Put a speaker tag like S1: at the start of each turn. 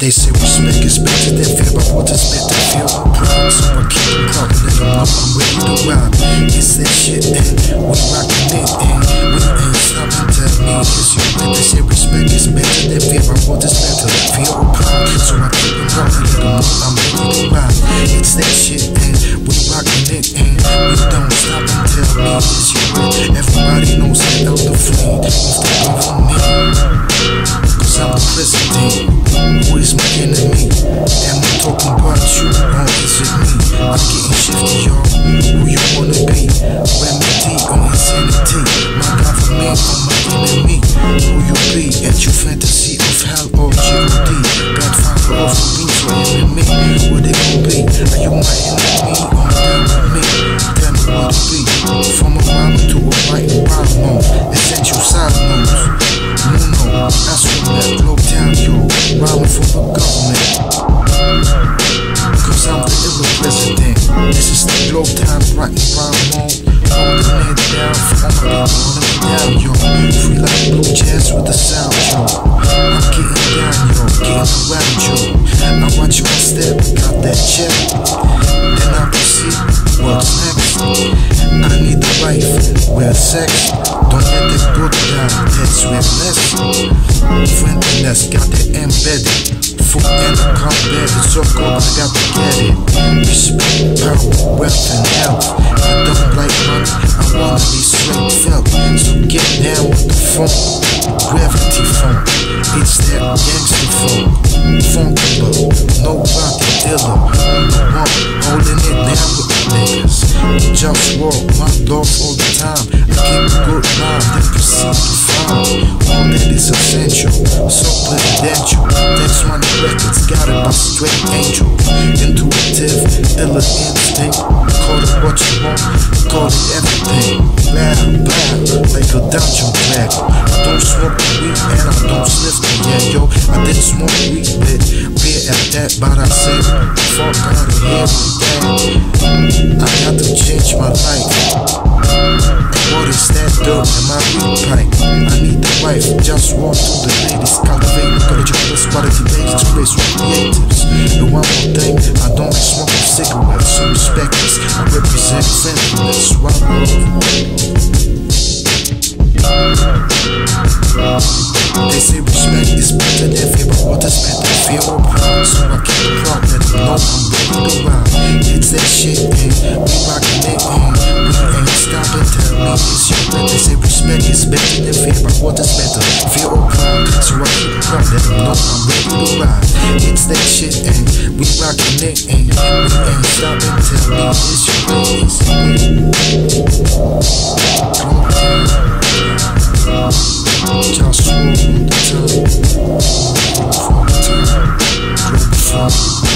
S1: They say respect is better than fear, but what is better or proud? So I keep them proud, let them know I'm ready to ride. It's that shit, eh? eh? Eh? and we rockin' it, and we ain't stopping. Tell me, cause you bet they say respect is better than fear, but what is better fear or proud? So I keep them proud, let them know I'm ready to ride. It's that shit, me you. Everybody knows I'm the fleet of the government. Cause I'm president. Who is my enemy? Am I talking about you me? I'm getting shifty, y'all. Who you wanna be? Remedy on insanity. My government or my enemy? Who you be? At your fantasy with the sound. I'm getting down, yo. Getting around, yo. I watch you step, got that check. Then I proceed, what's next? I need the wife, with sex. Don't let that go down, that's reckless. Friendliness, got that embedded. Foot in the combat, it's so cold, I got to get it. Respect, power, wealth, and health. I don't like money, I wanna be straight felt. So get down with the funk, Walk my dog all the time. I keep a good mind, then proceed to find all that is essential. So presidential. Next one records got by straight angel. Intuitive, illa instinct. Call it what you want, call it everything. Loud, loud, like a dungeon dragon. I don't smoke weed and I don't sniff the yeah, yo. I did smoke weed, but beer at that, but I said, fuck out of here with that. Represent friendliness, one They say respect is better than but what is better? Fear or pride? So I keep let them know I'm ready to ride. It's that shit, that shit, and we rockin' it, and we ain't stopping. Tell me it's your bet. Just swoop on the time. For the time. Global fun. Worldwide.